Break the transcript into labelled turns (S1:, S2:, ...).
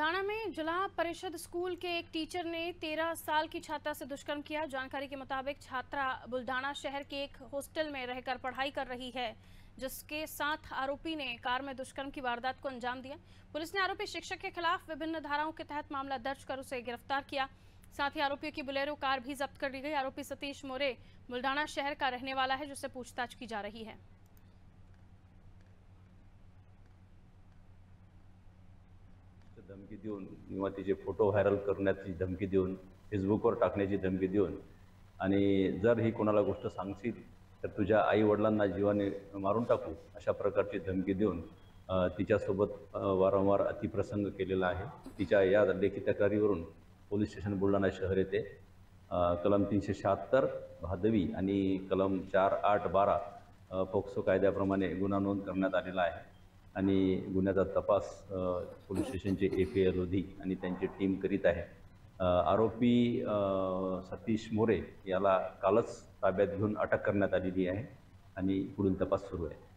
S1: बुल्डाना में जिला परिषद स्कूल के एक टीचर ने 13 साल की छात्रा से दुष्कर्म किया। जानकारी के मुताबिक छात्रा बुल्डाना शहर के एक हॉस्टल में रहकर पढ़ाई कर रही है, जिसके साथ आरोपी ने कार में दुष्कर्म की वारदात को अंजाम दिया। पुलिस ने आरोपी शिक्षक के खिलाफ विभिन्न धाराओं के तहत मामला दर्ज कर उसे गिरफ़्तार किया। साथ ही आरोपियों की बुलेरो कार भी जब्त कर ली गई। आरोपी सतीश मोरे बुल्डाना शहर का रहने वाला है, जिससे पूछताछ की जा रही है।
S2: धमकी देऊन किंवा तिचे फोटो व्हायरल करण्याची धमकी देऊन फेसबुकवर टाकण्याची धमकी देऊन आणि जर ही कोणाला गोष्ट सांगशील तर तुझ्या आई वडिलांना जीवाने मारून टाकू अशा प्रकारची धमकी देऊन तिच्यासोबत वारंवार अतिप्रसंग केलेला आहे. तिच्या या लेखी तक्रारीवरून पोलीस स्टेशन बुलढाणा शहर येथे कलम तीनशे शहात्तर भादवी आणि कलम चार आठ बारा पोक्सो कायद्याप्रमाणे गुन्हा नोंद करण्यात आलेला आहे. आणि गुन्ह्याचा तपास पोलीस स्टेशनचे पी ए रोधी आणि त्यांची टीम करीत आहे. आरोपी सतीश मोरे याला कालच ताब्यात घेऊन अटक करण्यात आलेली आहे आणि पुढील तपास सुरू आहे.